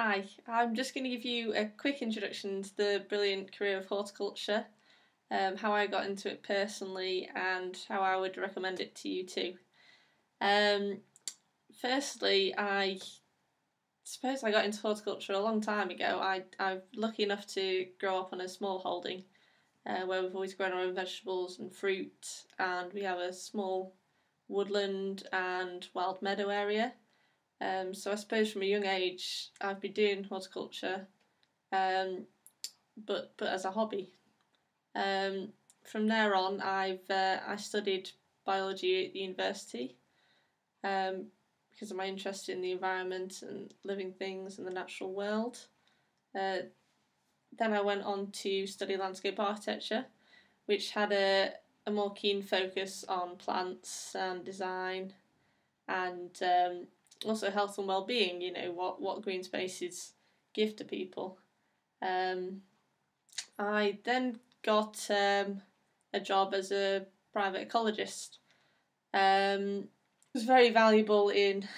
Hi, I'm just going to give you a quick introduction to the brilliant career of horticulture, um, how I got into it personally, and how I would recommend it to you too. Um, firstly, I suppose I got into horticulture a long time ago. I, I'm lucky enough to grow up on a small holding uh, where we've always grown our own vegetables and fruit, and we have a small woodland and wild meadow area. Um, so I suppose from a young age I've been doing horticulture, um, but but as a hobby. Um, from there on, I've uh, I studied biology at the university, um, because of my interest in the environment and living things and the natural world. Uh, then I went on to study landscape architecture, which had a a more keen focus on plants and design, and um, also health and well-being you know what what green spaces give to people. Um, i then got um, a job as a private ecologist. Um, it was very valuable in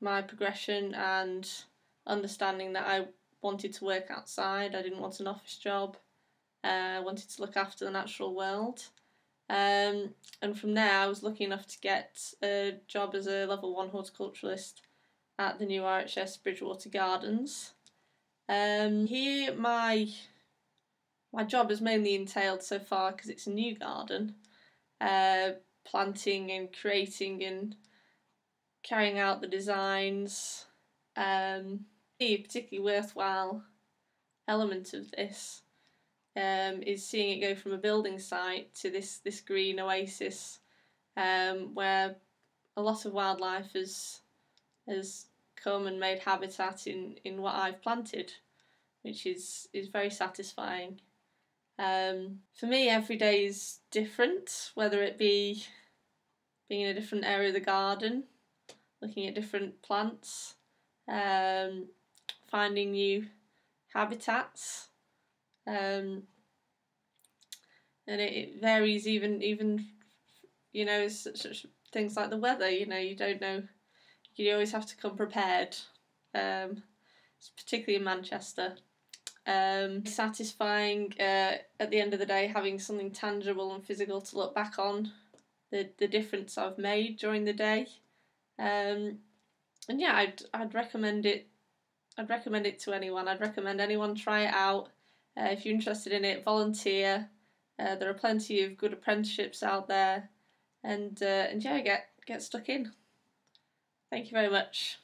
my progression and understanding that i wanted to work outside. I didn't want an office job. Uh, i wanted to look after the natural world um, and from there, I was lucky enough to get a job as a level one horticulturalist at the new RHS Bridgewater Gardens. Um, here, my my job has mainly entailed so far because it's a new garden, uh, planting and creating and carrying out the designs. Um, a particularly worthwhile element of this um, is seeing it go from a building site to this this green oasis, um, where a lot of wildlife has has come and made habitat in, in what I've planted, which is is very satisfying. Um, for me, every day is different, whether it be being in a different area of the garden, looking at different plants, um, finding new habitats. Um, and it, it, varies even even you know such, such things like the weather you know you don't know you always have to come prepared um, particularly in Manchester. Um, satisfying uh, at the end of the day having something tangible and physical to look back on the, the difference I've made during the day. Um, and yeah I'd, I'd recommend it I'd recommend it to anyone. I'd recommend anyone try it out uh, if you're interested in it, volunteer. Uh, there are plenty of good apprenticeships out there, and uh, and yeah, get get stuck in. Thank you very much.